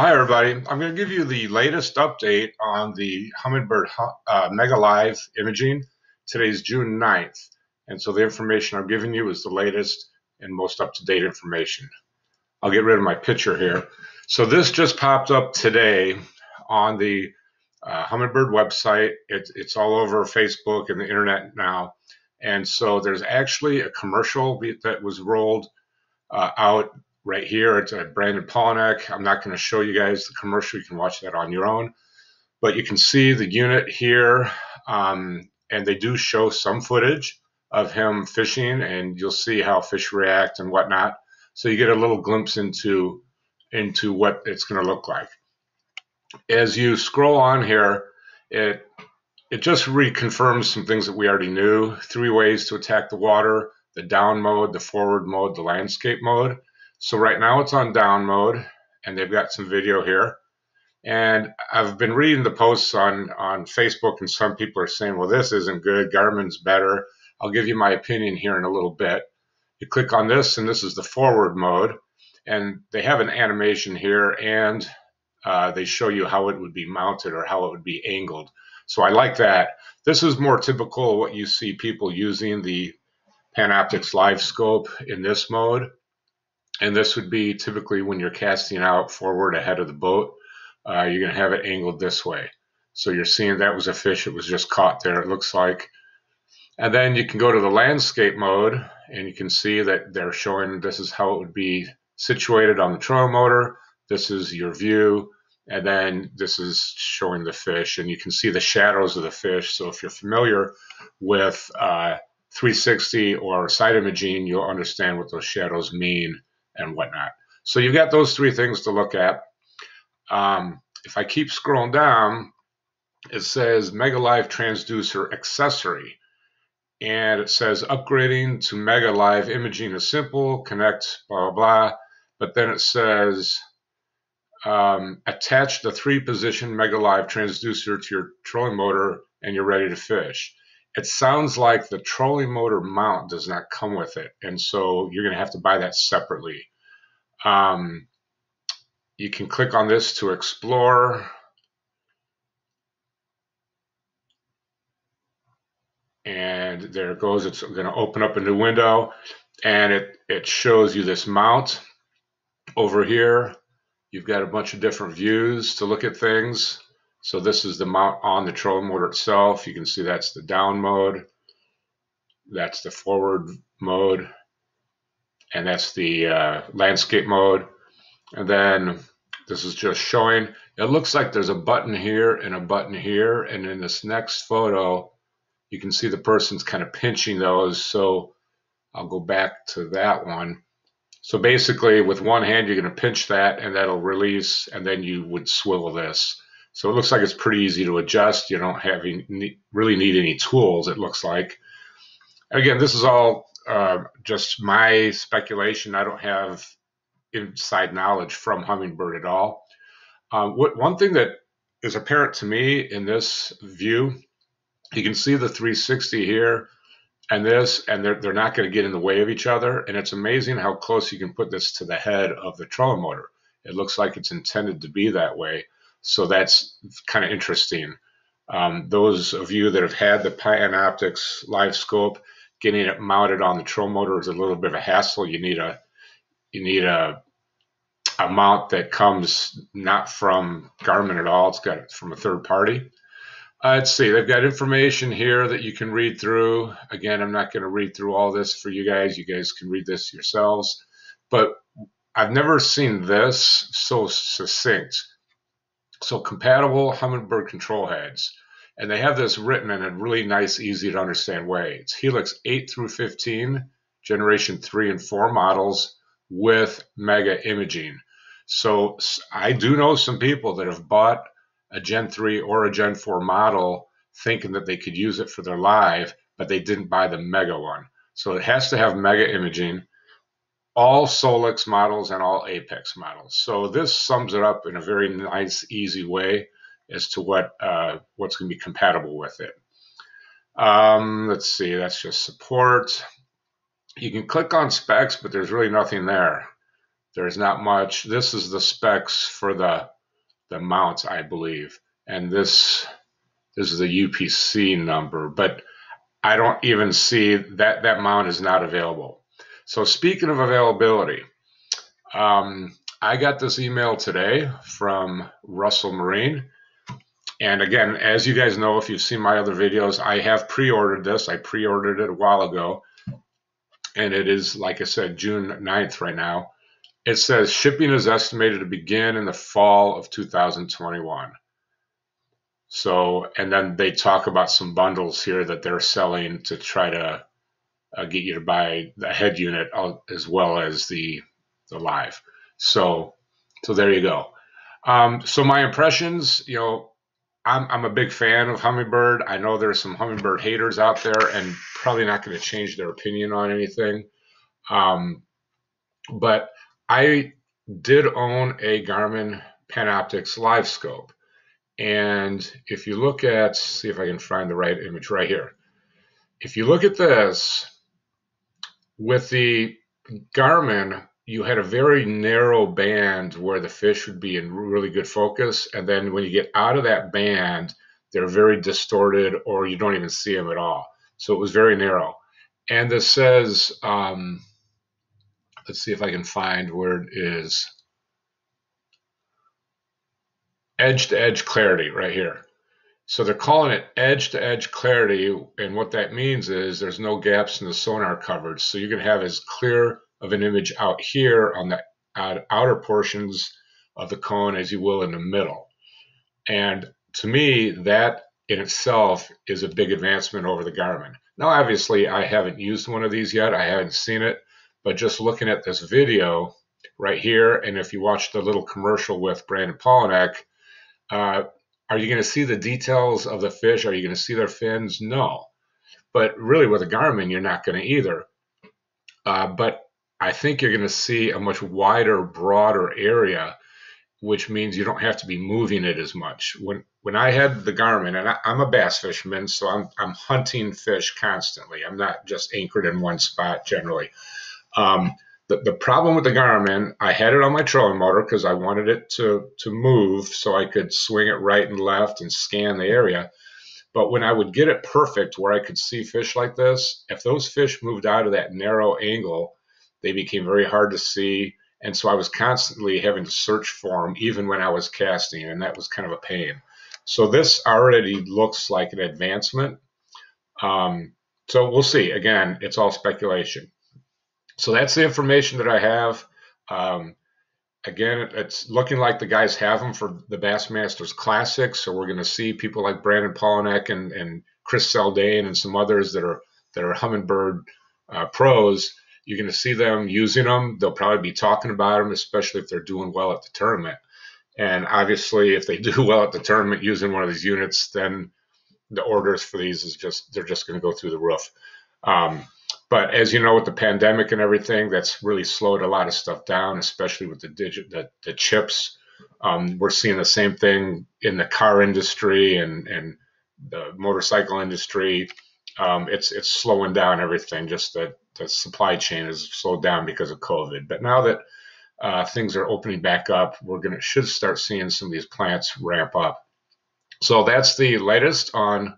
Hi, everybody. I'm going to give you the latest update on the Humminbird uh, Mega Live imaging. Today's June 9th, and so the information I'm giving you is the latest and most up-to-date information. I'll get rid of my picture here. So this just popped up today on the uh, Humminbird website. It, it's all over Facebook and the internet now. And so there's actually a commercial that was rolled uh, out right here. It's at Brandon Palaniuk. I'm not going to show you guys the commercial. You can watch that on your own. But you can see the unit here, um, and they do show some footage of him fishing, and you'll see how fish react and whatnot. So you get a little glimpse into into what it's going to look like. As you scroll on here, it it just reconfirms some things that we already knew. Three ways to attack the water: the down mode, the forward mode, the landscape mode. So right now it's on down mode and they've got some video here. And I've been reading the posts on, on Facebook and some people are saying, well, this isn't good. Garmin's better. I'll give you my opinion here in a little bit. You click on this and this is the forward mode. And they have an animation here and uh, they show you how it would be mounted or how it would be angled. So I like that. This is more typical of what you see people using the Panoptix Live Scope in this mode. And this would be typically when you're casting out forward ahead of the boat, uh, you're going to have it angled this way. So you're seeing that was a fish that was just caught there, it looks like. And then you can go to the landscape mode and you can see that they're showing this is how it would be situated on the trolling motor. This is your view. And then this is showing the fish and you can see the shadows of the fish. So if you're familiar with uh, 360 or side imaging, you'll understand what those shadows mean and whatnot. So you've got those three things to look at. Um, if I keep scrolling down, it says Mega Live Transducer Accessory. And it says upgrading to Mega Live imaging is simple, connect, blah, blah, blah. But then it says um, attach the three position Mega Live transducer to your trolling motor and you're ready to fish. It sounds like the trolling motor mount does not come with it. And so you're going to have to buy that separately. Um, you can click on this to explore. And there it goes. It's going to open up a new window and it, it shows you this mount over here. You've got a bunch of different views to look at things. So this is the mount on the trolling motor itself. You can see that's the down mode. That's the forward mode and that's the uh, landscape mode. And then this is just showing, it looks like there's a button here and a button here. And in this next photo, you can see the person's kind of pinching those. So I'll go back to that one. So basically with one hand, you're going to pinch that and that'll release and then you would swivel this. So it looks like it's pretty easy to adjust. You don't have any, really need any tools, it looks like. Again, this is all uh, just my speculation. I don't have inside knowledge from Humminbird at all. Uh, what, one thing that is apparent to me in this view, you can see the 360 here and this, and they're, they're not going to get in the way of each other. And it's amazing how close you can put this to the head of the trolling motor. It looks like it's intended to be that way. So that's kind of interesting. Um, those of you that have had the Panoptix Live Scope, getting it mounted on the troll motor is a little bit of a hassle. You need a you need a a mount that comes not from Garmin at all. It's got it from a third party. Uh, let's see. They've got information here that you can read through. Again, I'm not going to read through all this for you guys. You guys can read this yourselves. But I've never seen this so succinct. So compatible Humminbird control heads and they have this written in a really nice, easy to understand way. It's Helix 8 through 15, generation 3 and 4 models with mega imaging. So I do know some people that have bought a Gen 3 or a Gen 4 model thinking that they could use it for their live, but they didn't buy the mega one. So it has to have mega imaging, all Solix models and all Apex models. So this sums it up in a very nice, easy way as to what uh, what's going to be compatible with it. Um, let's see, that's just support. You can click on specs, but there's really nothing there. There's not much. This is the specs for the the mount, I believe, and this this is the UPC number, but I don't even see that that mount is not available. So speaking of availability, um, I got this email today from Russell Marine. And again, as you guys know, if you've seen my other videos, I have pre-ordered this. I pre-ordered it a while ago. And it is, like I said, June 9th right now. It says shipping is estimated to begin in the fall of 2021. So, and then they talk about some bundles here that they're selling to try to uh, get you to buy the head unit as well as the the live. So, so there you go. Um, so my impressions, you know, I'm I'm a big fan of Humminbird. I know there's some Humminbird haters out there, and probably not going to change their opinion on anything. Um, but I did own a Garmin Panoptix Live Scope. And if you look at, see if I can find the right image right here. If you look at this, with the Garmin, you had a very narrow band where the fish would be in really good focus. And then when you get out of that band, they're very distorted or you don't even see them at all. So it was very narrow. And this says, um, let's see if I can find where it is edge to edge clarity right here. So they're calling it edge to edge clarity. And what that means is there's no gaps in the sonar coverage. So you can have as clear of an image out here on the outer portions of the cone as you will in the middle. And to me, that in itself is a big advancement over the Garmin. Now, obviously, I haven't used one of these yet. I haven't seen it. But just looking at this video right here, and if you watch the little commercial with Brandon Palaniuk, uh, are you going to see the details of the fish? Are you going to see their fins? No. But really, with a Garmin, you're not going to either. Uh, but I think you're going to see a much wider, broader area, which means you don't have to be moving it as much. When when I had the Garmin, and I, am a bass fisherman, so I'm I'm hunting fish constantly. I'm not just anchored in one spot generally. Um, the, the problem with the Garmin, I had it on my trolling motor because I wanted it to, to move so I could swing it right and left and scan the area. But when I would get it perfect where I could see fish like this, if those fish moved out of that narrow angle, they became very hard to see. And so I was constantly having to search for them even when I was casting, and that was kind of a pain. So this already looks like an advancement. Um, so we'll see. Again, it's all speculation. So that's the information that I have. Um, again, it's looking like the guys have them for the Bassmasters Classic. So we're going to see people like Brandon Palaniuk and, and Chris Zaldain and some others that are that are Humminbird uh, pros. You're going to see them using them. They'll probably be talking about them, especially if they're doing well at the tournament. And obviously, if they do well at the tournament using one of these units, then the orders for these is just they're just going to go through the roof. Um, but as you know, with the pandemic and everything, that's really slowed a lot of stuff down, especially with the digit the, the chips. Um, we're seeing the same thing in the car industry and, and the motorcycle industry. Um, it's it's slowing down everything. Just that the supply chain has slowed down because of COVID. But now that uh, things are opening back up, we're gonna should start seeing some of these plants ramp up. So that's the latest on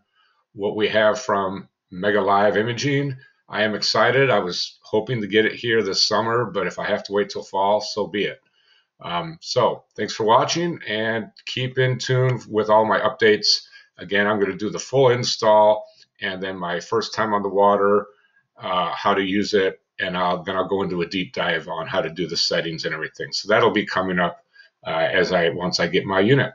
what we have from Mega Live Imaging. I am excited. I was hoping to get it here this summer, but if I have to wait till fall, so be it. Um, so thanks for watching and keep in tune with all my updates. Again, I'm going to do the full install and then my first time on the water, uh, how to use it, and I'll, then I'll go into a deep dive on how to do the settings and everything. So that'll be coming up uh, as I once I get my unit.